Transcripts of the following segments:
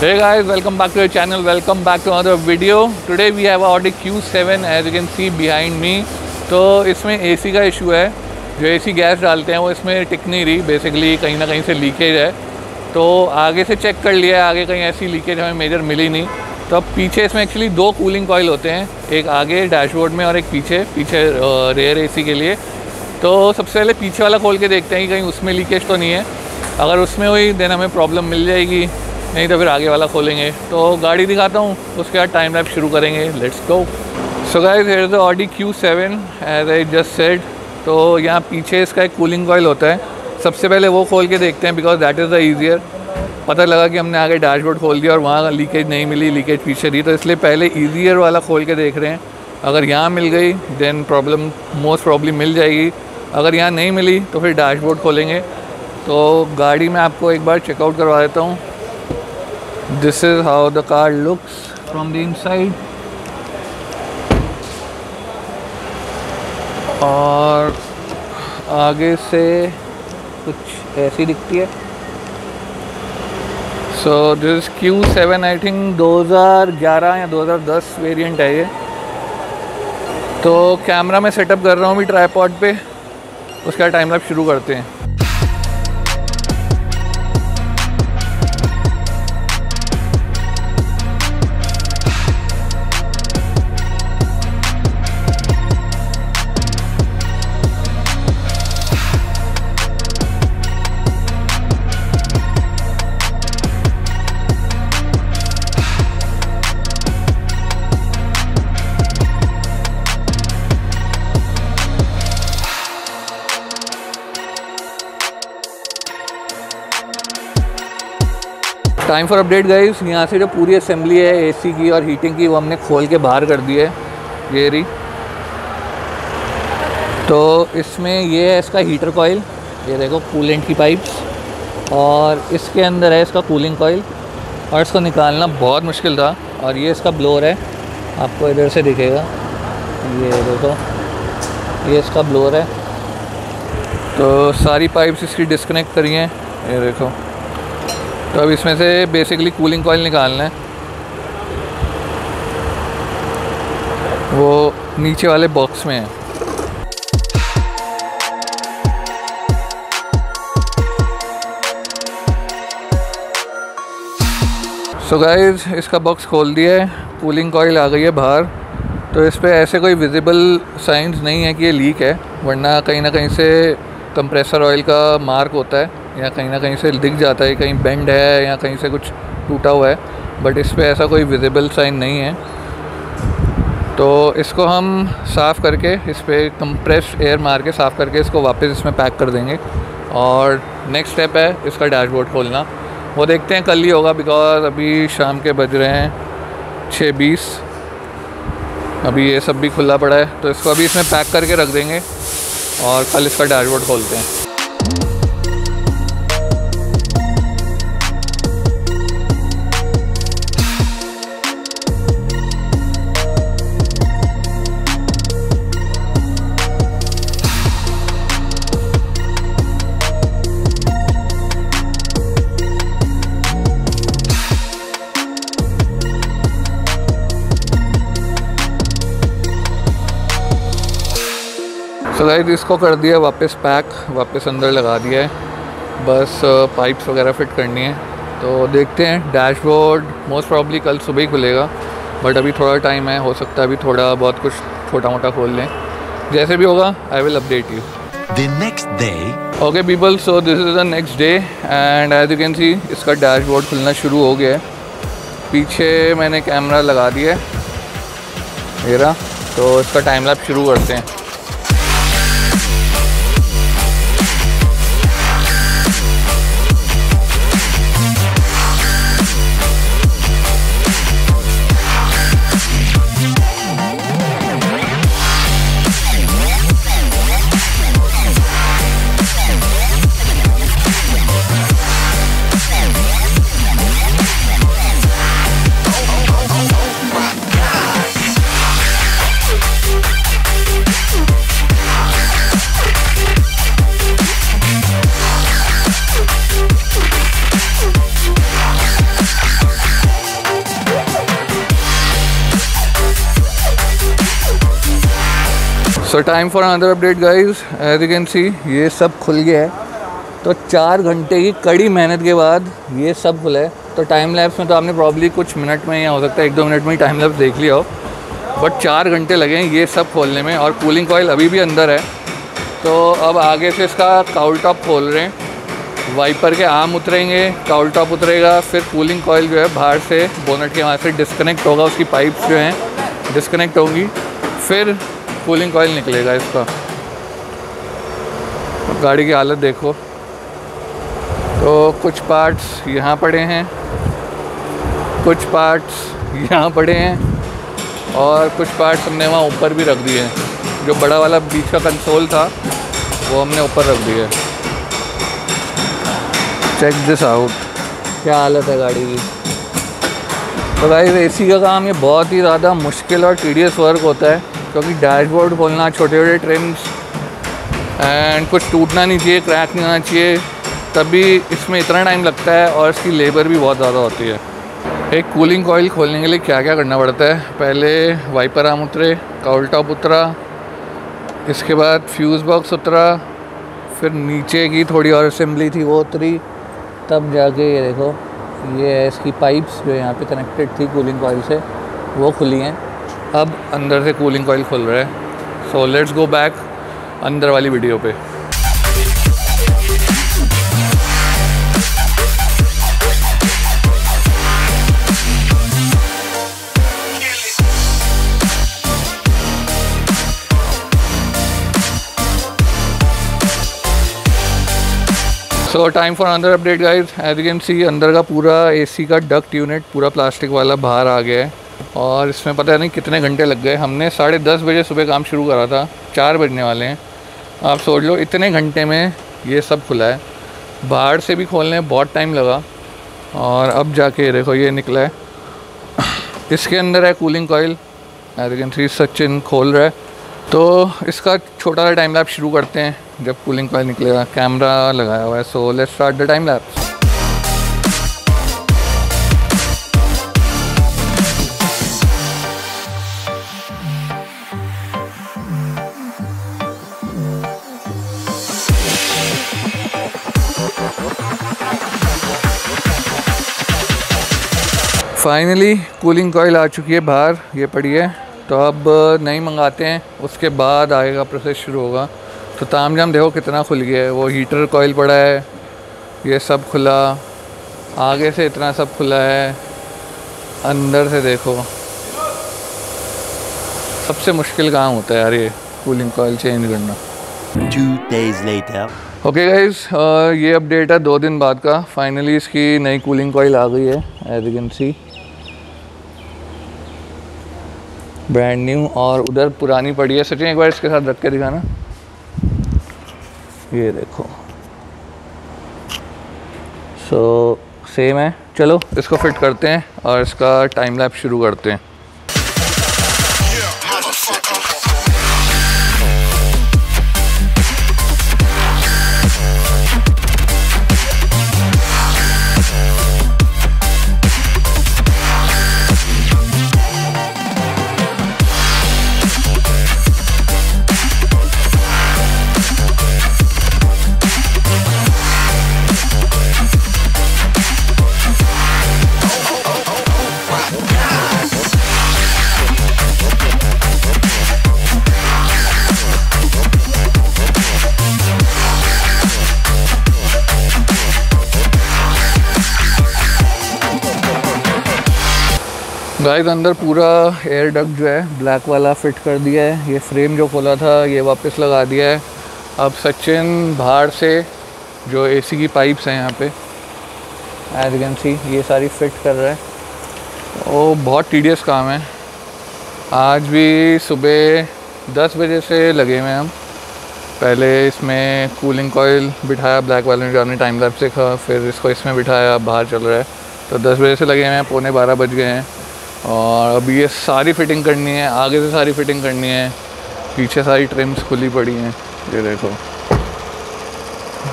Hey guys, welcome back to your channel. Welcome back to another video. Today we have Audi Q7 as you can see behind me. तो इसमें AC का issue है। जो AC gas डालते हैं वो इसमें टिक नहीं रही। बेसिकली कहीं ना कहीं से लीकेज है। तो आगे से चेक कर लिया आगे कहीं ऐसी लीकेज हमें मेजर मिली नहीं। तो अब पीछे इसमें एक्चुअली दो कूलिंग कॉयल होते हैं। एक आगे डैशबोर्ड में और एक पीछे पीछे रेयर एसी के लिए। तो सबसे पहले पीछे वाला खोल के देखते हैं कि कहीं उसमें लीकेज तो नहीं है। अगर उसमें हुई देन हमें प्रॉब्लम मिल जाएगी। नहीं तो फिर आगे वाला खोलेंगे। तो गाड़ी दिखाता हूँ, उसके बाद टाइम लैप शुरू करेंगे। Let's go so guys here the Audi Q seven as I just said तो यहाँ पीछे इसका एक कूलिंग कॉयल होता है। सबसे पहले वो खोल के देखते हैं because that is the easier पता लगा कि हमने आगे डैशबोर्ड खोल दिया और वहाँ लीकेज नहीं मिली लीकेज पीछे दी। तो इसलिए पहले ईजियर वाला खोल के देख रहे हैं। अगर यहाँ मिल गई देन प्रॉब्लम मोस्ट प्रॉब्लम मिल जाएगी। अगर यहाँ नहीं मिली तो फिर डैशबोर्ड खोलेंगे। तो गाड़ी में आपको एक बार चेकआउट करवा देता हूँ। This is how the car looks from the inside. और आगे से कुछ ऐसी दिखती है। So this Q seven I think 2011 या 2010 वेरिएंट है ये। तो कैमरा में सेटअप कर रहा हूँ अभी ट्राईपॉड पे। उसका टाइम लैप शुरू करते हैं। टाइम फॉर अपडेट गाइस यहाँ से जो पूरी असेंबली है एसी की और हीटिंग की, वो हमने खोल के बाहर कर दी है, ये रही। तो इसमें ये है इसका हीटर कॉयल ये देखो कूलेंट की पाइप्स और इसके अंदर है इसका कूलिंग कॉयल और इसको निकालना बहुत मुश्किल था, और ये इसका ब्लोर है, आपको इधर से दिखेगा। ये देखो, ये इसका ब्लोर है। तो सारी पाइप्स इसकी डिस्कनेक्ट करी हैं, ये देखो। तो अब इसमें से बेसिकली कूलिंग कॉयल निकालना है। वो नीचे वाले बॉक्स में है। सो so गाइस इसका बॉक्स खोल दिया है कूलिंग कॉयल आ गई है बाहर। तो इस पर ऐसे कोई विजिबल साइंस नहीं है कि ये लीक है, वरना कहीं ना कहीं से कंप्रेसर ऑयल का मार्क होता है। या कहीं ना कहीं से दिख जाता है, कहीं बेंड है या कहीं से कुछ टूटा हुआ है बट इस पर ऐसा कोई विजिबल साइन नहीं है। तो इसको हम साफ़ करके इस पर कंप्रेस एयर मार के साफ़ करके इसको वापस इसमें पैक कर देंगे। और नेक्स्ट स्टेप है इसका डैशबोर्ड खोलना। वो देखते हैं कल ही होगा बिकॉज़ अभी शाम के बज रहे हैं छः बीस। अभी ये सब भी खुला पड़ा है तो इसको अभी इसमें पैक करके रख देंगे और कल इसका डैशबोर्ड खोलते हैं। गाइस इसको कर दिया वापस पैक वापस अंदर लगा दिया है। बस पाइप्स वगैरह फिट करनी है। तो देखते हैं डैशबोर्ड मोस्ट प्रॉब्ली कल सुबह ही खुलेगा। बट अभी थोड़ा टाइम है हो सकता है अभी थोड़ा बहुत कुछ छोटा मोटा खोल लें। जैसे भी होगा I will update you The next day, okay people so this is the next day and as you can see इसका डैशबोर्ड खुलना शुरू हो गया है। पीछे मैंने कैमरा लगा दिया है। मेरा तो इसका टाइम लैप शुरू करते हैं। So time for another update guys as you can see ये सब खुल गया है। तो चार घंटे की कड़ी मेहनत के बाद ये सब खुला है। तो टाइम लैब्स में तो आपने प्रॉब्ली कुछ मिनट में या हो सकता है एक दो मिनट में ही टाइम लैब्स देख लिया हो। बट चार घंटे लगे हैं ये सब खोलने में और कूलिंग कॉयल अभी भी अंदर है। तो अब आगे से इसका काउल टॉप खोल रहे हैं। वाइपर के आम उतरेंगे काउल टॉप उतरेगा, फिर कूलिंग कॉयल जो है बाहर से बोनट के वहाँ से डिस्कनेक्ट होगा, उसकी पाइप जो हैं डिस्कनेक्ट होंगी। फिर कूलिंग कॉयल निकलेगा इसका। गाड़ी की हालत देखो। तो कुछ पार्ट्स यहाँ पड़े हैं, कुछ पार्ट्स यहाँ पड़े हैं, और कुछ पार्ट्स हमने वहाँ ऊपर भी रख दिए हैं। जो बड़ा वाला बीच का कंसोल था, वो हमने ऊपर रख दिया है। चेक दिस आउट क्या हालत है गाड़ी की? तो गाइस एसी का काम ये बहुत ही ज़्यादा मुश्किल और टीडियस वर्क होता है। क्योंकि डैशबोर्ड खोलना छोटे छोटे ट्रिम्स एंड कुछ टूटना नहीं चाहिए क्रैक नहीं होना चाहिए, तभी इसमें इतना टाइम लगता है और इसकी लेबर भी बहुत ज़्यादा होती है। एक कूलिंग कॉइल खोलने के लिए क्या क्या करना पड़ता है? पहले वाइपर आम उतरे काउल टॉप उतरा, इसके बाद फ्यूज़ बॉक्स उतरा, फिर नीचे की थोड़ी और असेंबली थी, वो उतरी, तब जाके ये देखो, ये है इसकी पाइप्स जो यहाँ पे कनेक्टेड थी कूलिंग कॉइल से, वो खुली हैं। अब अंदर से कूलिंग कॉइल खुल रहा है। सो लेट्स गो बैक अंदर वाली वीडियो पे। So time for another update guys as you can see अंदर का पूरा एसी का डक्ट यूनिट पूरा प्लास्टिक वाला बाहर आ गया है। और इसमें पता नहीं कितने घंटे लग गए। हमने साढ़े दस बजे सुबह काम शुरू करा था, चार बजने वाले हैं। आप सोच लो, इतने घंटे में ये सब खुला है। बाहर से भी खोलने बहुत टाइम लगा। और अब जाके देखो, ये निकला है। इसके अंदर है cooling coil as three Sachin खोल रहा है। तो इसका छोटा सा टाइम लैप शुरू करते हैं, जब कूलिंग कॉयल निकलेगा। कैमरा लगाया हुआ है so let's start the time lapse finally cooling coil आ चुकी है बाहर ये पड़ी है। तो अब नहीं मंगाते हैं उसके बाद आएगा प्रोसेस शुरू होगा। तो ताम जाम देखो कितना खुल गया है वो हीटर कॉयल पड़ा है ये सब खुला। आगे से इतना सब खुला है अंदर से देखो। सबसे मुश्किल काम होता है यार ये कूलिंग कोयल चेंज करना। ओके गाइज़ ये अपडेट है दो दिन बाद का। फाइनली इसकी नई कूलिंग कॉयल आ गई है as you can see brand new और उधर पुरानी पड़ी है। सचिन एक बार इसके साथ रख के दिखाना। ये देखो। सो so, सेम है। चलो इसको फिट करते हैं और इसका टाइम लैप शुरू करते हैं। गाइस अंदर पूरा एयर डक जो है ब्लैक वाला फिट कर दिया है। ये फ्रेम जो खोला था, ये वापस लगा दिया है। अब सचिन बाहर से जो एसी की पाइप्स हैं यहाँ पे एज कैन सी ये सारी फिट कर रहा है। वो बहुत टीडियस काम है। आज भी सुबह दस बजे से लगे हुए हम। पहले इसमें कूलिंग कॉयल बिठाया ब्लैक वाले जो आपने टाइम लैप सीखा फिर इसको इसमें बिठाया बाहर चल रहा है। तो दस बजे से लगे हुए हैं, पौने बारह बज गए हैं। और अभी ये सारी फिटिंग करनी है, आगे से सारी फिटिंग करनी है, पीछे सारी ट्रिम्स खुली पड़ी हैं। ये देखो।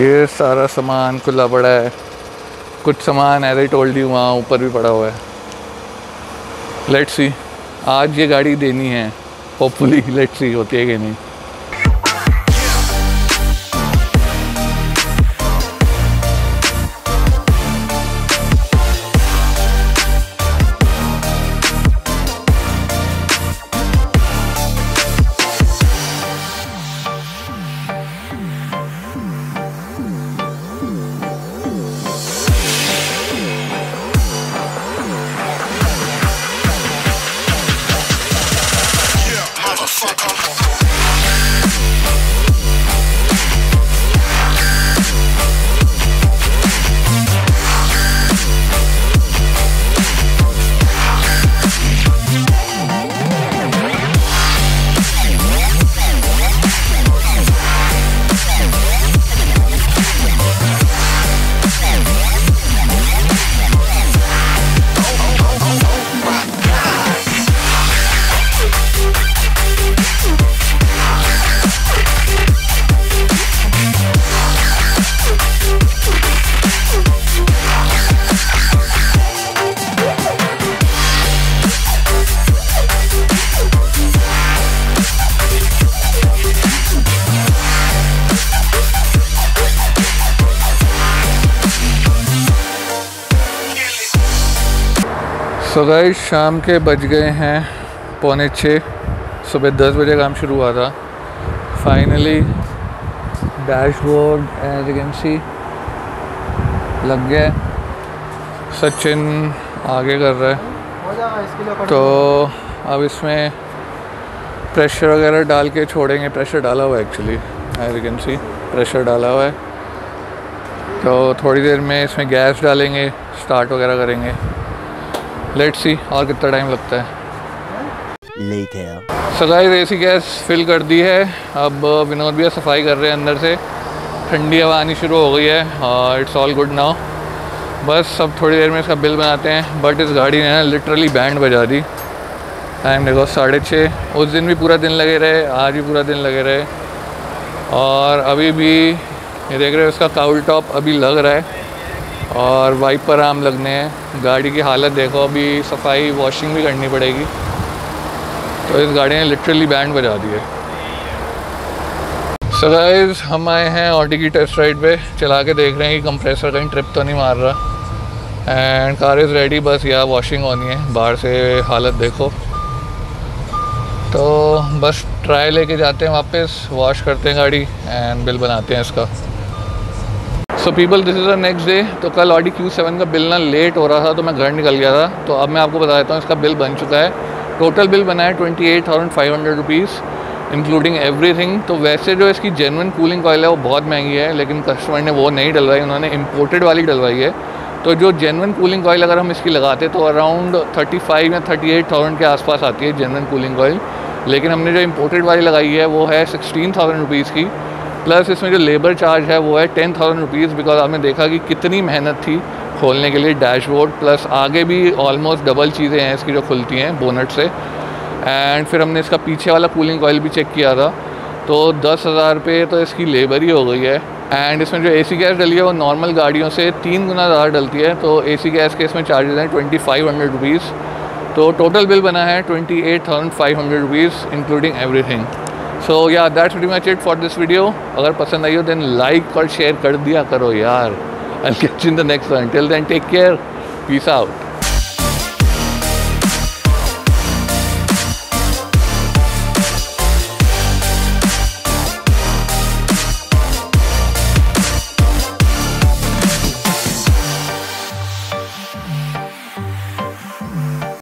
ये सारा सामान खुला पड़ा है। कुछ सामान एज आई टोल्ड यू वहाँ ऊपर भी पड़ा हुआ है। लेट्स सी आज ये गाड़ी देनी है। होपफुली लेट्स सी होती है कि नहीं। सो गाइस शाम के बज गए हैं, पौने छः। सुबह दस बजे काम शुरू हुआ था। फाइनली डैशबोर्ड एज यू लग गया सचिन आगे कर रहा है। तो अब इसमें प्रेशर वगैरह डाल के छोड़ेंगे। प्रेशर डाला हुआ है एक्चुअली एज प्रेशर डाला हुआ है। तो थोड़ी देर में इसमें गैस डालेंगे स्टार्ट वगैरह करेंगे। लेट सी और कितना टाइम लगता है? सगाई एसी गैस फिल कर दी है। अब विनोद भैया सफ़ाई कर रहे हैं अंदर से। ठंडी हवा आनी शुरू हो गई है। इट्स ऑल गुड नाउ बस अब थोड़ी देर में इसका बिल बनाते हैं। बट इस गाड़ी ने ना लिटरली बैंड बजा दी। टाइम देखो साढ़े छः। उस दिन भी पूरा दिन लगे रहे आज भी पूरा दिन लगे रहे। और अभी भी ये देख रहे हो इसका काउल टॉप अभी लग रहा है। और वाइपर आम लगने हैं। गाड़ी की हालत देखो, अभी सफ़ाई वॉशिंग भी करनी पड़ेगी। तो इस गाड़ी ने लिटरली बैंड बजा दी है। गाइस हम आए हैं ऑडी की टेस्ट राइड पे। चला के देख रहे हैं कि कंप्रेसर कहीं ट्रिप तो नहीं मार रहा। एंड कार इज़ रेडी बस या वॉशिंग होनी है। बाहर से हालत देखो। तो बस ट्राई लेके जाते हैं वापस वॉश करते हैं गाड़ी एंड बिल बनाते हैं इसका। So people this is the next day तो कल ऑडी क्यू सेवन का बिल ना लेट हो रहा था तो मैं घर निकल गया था। तो अब मैं आपको बता देता हूँ, इसका बिल बन चुका है। टोटल बिल बना है twenty eight thousand five hundred rupees including everything तो वैसे जो इसकी जेनवन कूलिंग कॉयल है, वो बहुत महँगी है, लेकिन कस्टमर ने वो नहीं डलवाई, उन्होंने इम्पोर्टेड वाली डलवाई है। तो जो जेनवन कूलिंग कॉयल अगर हम इसकी लगाते तो अराउंड थर्टी फाइव या थर्टी एट थाउज़ेंड के आसपास आती है जेनवन कूलिंग कॉयल लेकिन हमने जो इम्पोर्टेड वाली लगाई है, वो है सिक्सटीन थाउज़ेंड रुपीज़ की। प्लस इसमें जो लेबर चार्ज है, वो है टेन थाउज़ेंड रुपीज़ बिकॉज़ आपने देखा कि कितनी मेहनत थी खोलने के लिए डैशबोर्ड प्लस आगे भी ऑलमोस्ट डबल चीज़ें हैं इसकी जो खुलती हैं बोनट से. एंड फिर हमने इसका पीछे वाला कूलिंग ऑयल भी चेक किया था. तो दस हज़ार रुपये तो इसकी लेबर ही हो गई है. एंड इसमें जो एसी गैस डली है, वो नॉर्मल गाड़ियों से तीन गुना ज़्यादा डलती है. तो एसी गैस के इसमें चार्जेस हैं ट्वेंटी फाइव हंड्रेड रुपीज़ तो टोटल बिल बना है twenty eight thousand five hundred rupees including everything so yeah that very much it for this video अगर पसंद आई हो देन लाइक और शेयर कर दिया करो यार. And get in the next one till then take care peace out